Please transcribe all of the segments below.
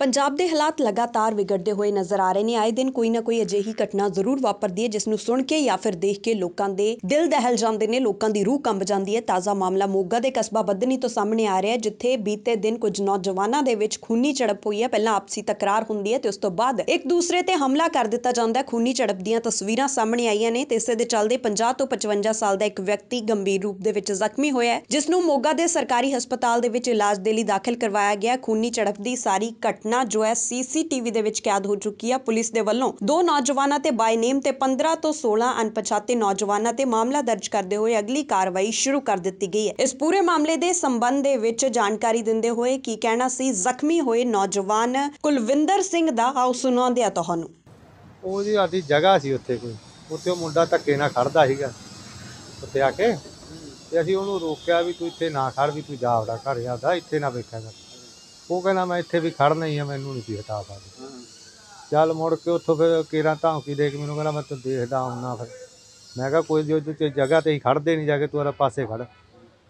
ਪੰਜਾਬ ਦੇ ਹਾਲਾਤ ਲਗਾਤਾਰ ਵਿਗੜਦੇ ਹੋਏ ਨਜ਼ਰ ਆ ਰਹੇ ਨੇ। ਆਏ ਦਿਨ ਕੋਈ ਨਾ ਕੋਈ ਅਜਿਹੀ ਘਟਨਾ ਜ਼ਰੂਰ ਵਾਪਰਦੀ ਹੈ ਜਿਸ ਨੂੰ ਸੁਣ ਕੇ ਜਾਂ ਫਿਰ ਦੇਖ ਕੇ ਲੋਕਾਂ ਦੇ ਦਿਲ ਦਹਿਲ ਜਾਂਦੇ ਨੇ, ਲੋਕਾਂ ਦੀ ਰੂਹ ਕੰਬ ਜਾਂਦੀ ਹੈ। ਤਾਜ਼ਾ ਮਾਮਲਾ ਮੋਗਾ ਦੇ ਕਸਬਾ ਬੱਦਨੀ ਤੋਂ ਸਾਹਮਣੇ ਆ ਰਿਹਾ ਹੈ, ਜਿੱਥੇ ਬੀਤੇ ਦਿਨ ਕੁਝ ਨੌਜਵਾਨਾਂ ਦੇ ਵਿੱਚ ਖੂਨੀ ਝੜਪ ਹੋਈ ਹੈ। ਪਹਿਲਾਂ ਆਪਸੀ ਤਕਰਾਰ ਹੁੰਦੀ ਹੈ ਤੇ ਉਸ ਤੋਂ ਬਾਅਦ ਇੱਕ ਦੂਸਰੇ ਤੇ ਹਮਲਾ ਕਰ ਦਿੱਤਾ ਜਾਂਦਾ ਹੈ। ਖੂਨੀ ਝੜਪ ਦੀਆਂ ਤਸਵੀਰਾਂ ਸਾਹਮਣੇ ਆਈਆਂ ਨੇ ਤੇ ਇਸੇ ਦੇ ਚੱਲਦੇ 50 ਤੋਂ 55 ਸਾਲ ਦਾ ਇੱਕ ਵਿਅਕਤੀ ਗੰਭੀਰ ਰੂਪ ਦੇ ਵਿੱਚ ਜ਼ਖਮੀ ਹੋਇਆ ਹੈ ਜਿਸ ਨੂੰ ਮੋਗਾ ਦੇ ਸਰਕਾਰੀ ਹਸਪਤਾਲ ਦੇ ਵਿੱਚ ਇਲਾਜ ਦੇ ਲਈ ਦਾਖਲ ਕਰਵਾਇਆ ਗਿਆ ਖੂਨੀ ਝੜਪ ਦੀ ਸਾਰੀ ਘਟਨਾ ਜੋ ਹੈ ਸੀਸੀਟੀਵੀ ਦੇ ਵਿੱਚ ਕੈਦ ਹੋ ਚੁੱਕੀ ਹੈ ਪੁਲਿਸ ਦੇ ਵੱਲੋਂ ਦੋ ਨੌਜਵਾਨਾਂ ਤੇ ਬਾਈ ਨੇਮ ਤੇ 15 ਤੋਂ 16 ਅਣਪਛਾਤੇ ਨੌਜਵਾਨਾਂ ਤੇ ਮਾਮਲਾ ਦਰਜ ਕਰਦੇ ਹੋਏ ਅਗਲੀ ਕਾਰਵਾਈ ਸ਼ੁਰੂ ਕਰ ਦਿੱਤੀ ਗਈ ਹੈ। ਇਸ ਪੂਰੇ ਮਾਮਲੇ ਦੇ ਸੰਬੰਧ ਦੇ ਵਿੱਚ ਜਾਣਕਾਰੀ ਦਿੰਦੇ ਹੋਏ ਕੀ ਕਹਿਣਾ ਸੀ? ਜ਼ਖਮੀ ਹੋਏ ਨੌਜਵਾਨ ਕੁਲਵਿੰਦਰ ਸਿੰਘ ਦਾ ਆਓ ਸੁਣਾਉਂਦੇ ਆ ਤੁਹਾਨੂੰ। ਉਹ ਸਾਡੀ ਜਗ੍ਹਾ ਸੀ ਉੱਥੇ ਕੋਈ। ਉੱਥੇ ਉਹ ਮੁੰਡਾ ਧੱਕੇ ਨਾਲ ਖੜਦਾ ਸੀਗਾ ਉੱਥੇ ਆ ਕੇ। ਤੇ ਅਸੀਂ ਉਹਨੂੰ ਰੋਕਿਆ ਵੀ ਤੂੰ ਇੱਥੇ ਨਾ ਖੜ, ਵੀ ਤੂੰ ਜਾ ਆਪਦਾ ਘਰ ਜਾਂਦਾ ਇੱਥੇ ਨਾ ਬੈਠਾ ਕਰ। ਉਹ ਕਹਿੰਦਾ ਮੈਂ ਇੱਥੇ ਵੀ ਖੜਨਾ ਹੀ ਆ ਮੈਨੂੰ ਨਹੀਂ ਸੀ ਹਟਾ ਸਕਦਾ। ਚੱਲ ਮੁੜ ਕੇ ਉੱਥੋਂ ਫਿਰ ਕੇਰਾਂ ਧਮਕੀ ਦੇ ਕੇ ਮੈਨੂੰ ਕਹਿੰਦਾ ਮੈਂ ਤੈਨੂੰ ਦੇਖਦਾ ਆਉਣਾ ਫਿਰ। ਮੈਂ ਕਿਹਾ ਕੋਈ ਜੋ ਤੇ ਜਗ੍ਹਾ ਤੇ ਹੀ ਖੜਦੇ ਨਹੀਂ ਜਾ ਕੇ ਤੂੰ ਆਰਾ ਪਾਸੇ ਖੜ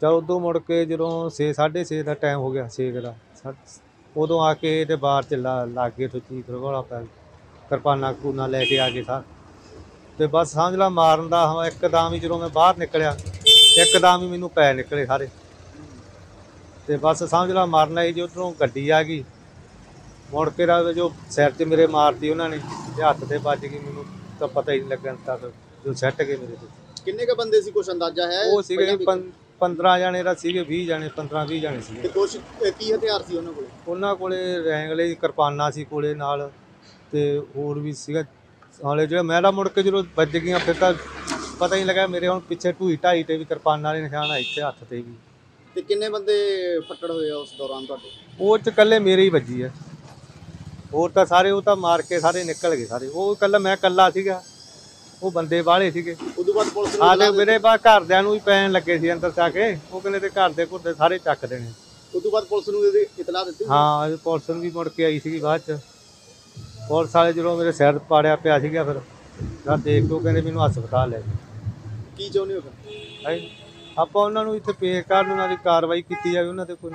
ਚਲ ਉਦੋਂ ਮੁੜ ਕੇ ਜਦੋਂ 6 6:30 ਦਾ ਟਾਈਮ ਹੋ ਗਿਆ 6 ਦਾ ਸਾ- ਉਦੋਂ ਆ ਕੇ ਤੇ ਬਾਹਰ ਚ ਲਾਗੇ ਤੋਂ ਚੀਕ ਰਗੋਲਾ ਪੈ ਕਿਰਪਾਨਾ ਕੂਨਾ ਲੈ ਕੇ ਆ ਗਏ ਸਾਰ। ਤੇ ਬਸ ਸਮਝ ਲਾ ਮਾਰਨ ਦਾ ਹਾਂ ਇੱਕਦਮ ਹੀ ਜਦੋਂ ਮੈਂ ਬਾਹਰ ਨਿਕਲਿਆ ਇੱਕਦਮ ਹੀ ਮੈਨੂੰ ਪੈ ਨਿਕਲੇ ਸਾਰੇ। ਤੇ ਬਸ ਸਮਝ ਲਾ ਮਾਰਨਾ ਹੀ ਉਧਰੋਂ ਗੱਡੀ ਆ ਗਈ। ਮੁੜ ਕੇ ਰਾ ਜੋ ਸਿਰ 'ਚ ਮੇਰੇ ਮਾਰਤੀ ਉਹਨਾਂ ਨੇ ਤੇ ਹੱਥ ਤੇ ਵੱਜ ਗਈ ਮੈਨੂੰ ਤਾਂ ਪਤਾ ਹੀ ਨਹੀਂ ਲੱਗਣ ਤੱਕ ਜੋ ਸੱਟ ਗਏ ਮੇਰੇ ਤੇ। ਕਿੰਨੇ ਕ ਬੰਦੇ ਸੀ ਕੁਛ ਅੰਦਾਜ਼ਾ ਹੈ? ਉਹ ਸੀਗੇ ਪਹਿਲਾਂ ਵੀ? 15 ਜਾਣੇ ਦਾ ਸੀਗੇ 20 ਜਾਣੇ 15 20 ਜਾਣੇ ਤੇ ਸੀਗੇ ਕੁਛ ਅਹ, ਕੀ ਹਥਿਆਰ ਸੀ ਉਹਨਾਂ ਕੋਲ? ਉਹਨਾਂ ਕੋਲੇ ਰੈਂਗਲੇ ਕਿਰਪਾਨਾਂ ਸੀ ਕੋਲੇ ਨਾਲ ਤੇ ਹੋਰ ਵੀ ਸੀਗਾ। ਹਾਲੇ ਜਿਹੜਾ ਮੈਂ ਤਾਂ ਮੁੜ ਕੇ ਜਦੋਂ ਵੱਜ ਗਈਆਂ ਫਿਰ ਤਾਂ ਪਤਾ ਹੀ ਨਹੀਂ ਲੱਗਾ ਮੇਰੇ ਹੁਣ ਪਿੱਛੇ ਢੂਈ ਢਾਈ ਤੇ ਵੀ ਕਿਰਪਾਨਾਂ ਦੇ ਨਿਸ਼ਾਨ ਆ ਇੱਥੇ ਹੱਥ ਤੇ ਵੀ। ਤੇ ਕਿੰਨੇ ਬੰਦੇ ਫੱਟੜ ਹੋਏ ਆ ਉਸ ਦੌਰਾਨ ਤੁਹਾਡੇ? ਉਹ ਚ ਇਕੱਲੇ ਮੇਰੇ ਹੀ ਵੱਜੀ ਆ। ਹੋਰ ਤਾਂ ਸਾਰੇ ਉਹ ਤਾਂ ਮਾਰ ਕੇ ਸਾਰੇ ਨਿਕਲ ਗਏ ਸਾਰੇ। ਉਹ ਇਕੱਲਾ ਮੈਂ ਇਕੱਲਾ ਸੀਗਾ। ਉਹ ਬੰਦੇ ਬਾਹਲੇ ਸੀਗੇ। ਉਦੋਂ ਬਾਅਦ ਪੁਲਿਸ ਨੂੰ ਆ ਇਤਲਾਹ ਤੇ ਮੇਰੇ ਬਾ ਘਰਦਿਆਂ ਨੂੰ ਵੀ ਪੈਣ ਲੱਗੇ ਸੀ ਅੰਦਰ ਜਾ ਕੇ। ਉਹ ਕਹਿੰਦੇ ਤੇ ਘਰ ਦੇ ਘੁਰਦੇ ਸਾਰੇ ਚੱਕ ਦੇਣੇ। ਦਿੱਤੀ? ਉਦੋਂ ਬਾਅਦ ਪੁਲਿਸ ਨੂੰ ਇਹਦੀ ਇਤਲਾਹ ਦਿੱਤੀ ਹਾਂ ਇਹ ਪੁਲਿਸ ਵੀ ਮੁੜ ਕੇ ਆਈ ਸੀਗੀ ਬਾਅਦ ਚ। ਪੁਲਿਸ ਵਾਲੇ ਜਦੋਂ ਮੇਰੇ ਸਿਰ ਪਾੜਿਆ ਪਿਆ ਸੀਗਾ ਫਿਰ ਮੈਂ ਦੇਖ ਕੇ ਉਹ ਕਹਿੰਦੇ ਮੈਨੂੰ ਹਸਪਤਾਲ ਲੈ ਜਾਓ। ਕੀ ਚਾਹੁੰਦੇ ਹੋ ਫਿਰ? ਹੈਂ। ਆਪਾਂ ਉਹਨਾਂ ਨੂੰ ਇੱਥੇ ਪੇਸ਼ ਕਰਨ ਉਹਨਾਂ ਦੀ ਕਾਰਵਾਈ ਕੀਤੀ ਜਾਵੇ ਉਹਨਾਂ ਤੇ ਕੋਈ